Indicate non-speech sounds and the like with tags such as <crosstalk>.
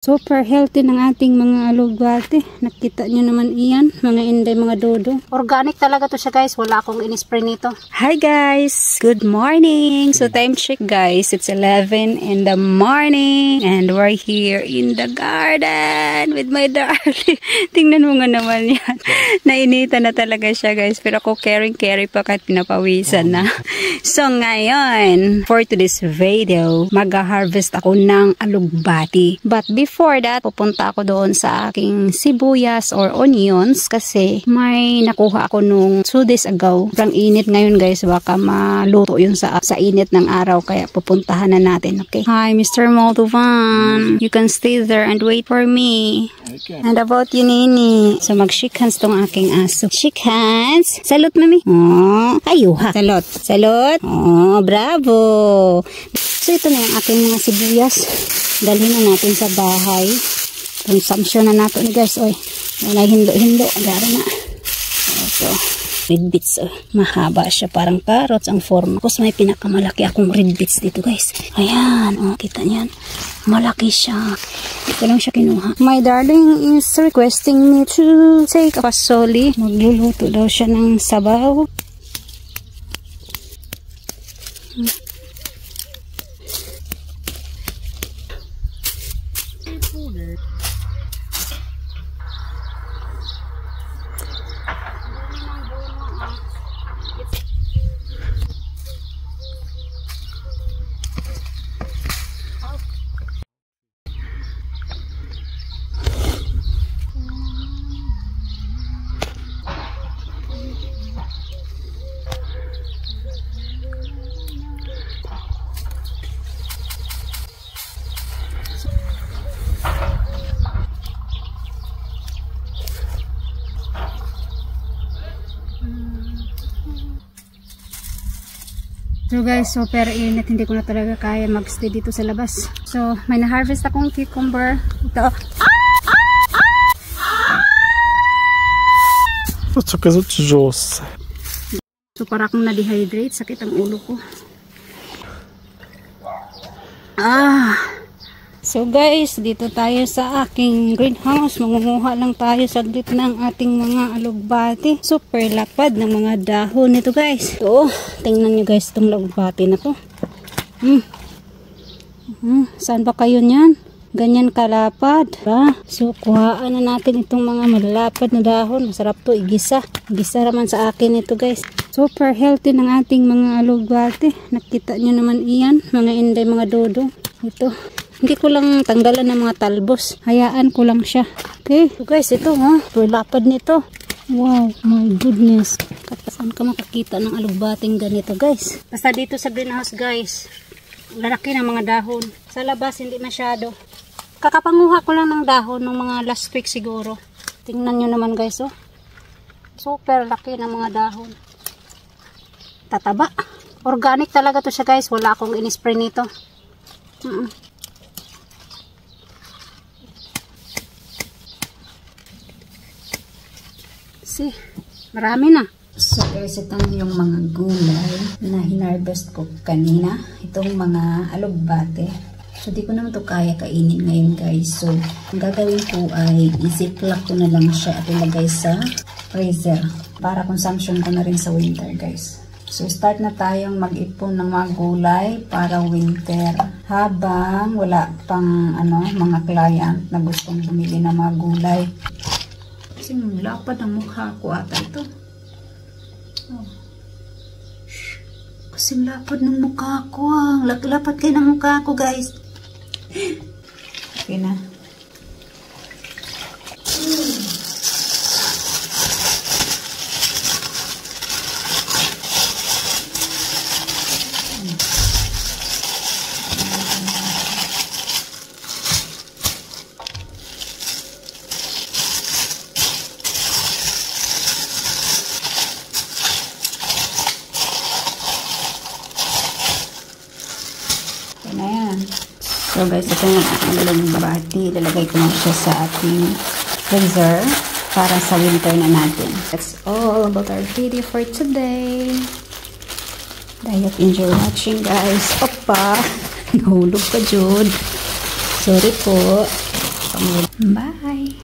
Super healthy ng ating mga alugbate. Nakita nyo naman iyan, mga inday, mga dodo. Organic talaga to siya guys. Wala akong in-spray nito. Hi guys! Good morning! So time check guys. It's 11 in the morning. And we're here in the garden with my <laughs> darling. Tingnan mo nga naman yan. <laughs> Nainita na talaga siya guys. Pero ako caring-carry pa kahit pinapawisan na. <laughs> So ngayon, for today's video, mag-harvest ako ng alugbati. But before before that, pupunta ako doon sa aking sibuyas or onions kasi may nakuha ako nung 2 days ago. Sobrang init ngayon guys, baka maluto yun sa, sa init ng araw kaya pupuntahan na natin, okay? Hi, Mr. Moldovan. You can stay there and wait for me. Okay. And about you, Nini. So, mag-shake hands tong aking aso. Shake hands. Salute, mami. Oh, ayuha. Salot. Salot. Oh, bravo. So, ito na yung aking mga sibuyas dalhin na natin sa bahay. Consumption na nato ni guys oy. Wala hindo-hindo. Gara na. Ito. Red beets oh. mahaba siya. Parang carrots ang forma. Tapos may pinakamalaki akong red beets dito guys. Ayan oh kita niyan. Malaki siya. Ito lang siya kinuha. My darling is requesting me to take a pasoli. Magluluto daw siya ng sabaw. hmm. So guys, super init. Hindi ko na talaga kaya magstay dito sa labas. So, may na-harvest akong cucumber. Ito. Poczekaj, zaczyżos. So, para akong na-dehydrate. Sakit ang ulo ko. Ah! So guys, dito tayo sa aking greenhouse. Mangunguha lang tayo saglit ng ating mga alugbati. Super lapad ng mga dahon nito guys. So, tingnan nyo guys itong alugbati na to. Hmm. Hmm. Saan ba kayo niyan? Ganyan kalapad. Diba? So, kuhaan na natin itong mga malapad na dahon. Masarap to igisa. Igisa naman sa akin ito guys. Super healthy ng ating mga alugbati. Nakita nyo naman iyan. Mga inday, mga dodo. Ito. Hindi ko lang tanggalan ng mga talbos. Hayaan ko lang siya. Okay. So guys, ito ha. Oh. lapad nito. Wow, my goodness. Saan ka makakita ng alugbating ganito guys? Basta dito sa greenhouse guys. Lalaki ng mga dahon. Sa labas hindi masyado. Kakapanguha ko lang ng dahon ng mga last week siguro. Tingnan nyo naman guys oh. Super laki ng mga dahon. Tataba. Organic talaga to siya guys. Wala akong in-spray nito. Mm -mm. Kasi marami na. So guys, itong yung mga gulay na hinarvest ko kanina. Itong mga alugbate. So di ko naman to kaya kainin ngayon guys. So ang gagawin ko ay i-ziplock ko na lang siya at ilagay sa freezer. Para consumption ko na rin sa winter guys. So start na tayong mag-ipon ng mga gulay para winter. Habang wala pang ano, mga client na gustong bumili ng mga gulay. Kasing lapad ang mukha ko ata ito. Oh. Kasing lapad ng mukha ko. Ang lapad kayo ng mukha ko guys. <gasps> Okay na. So guys, ito yung aking bati. Lalagay ko na siya sa ating freezer para sa winter na natin. That's all about our video for today. I hope enjoy watching guys. Opa! <laughs> Nahulog pa, Jude. Sorry po. Bye!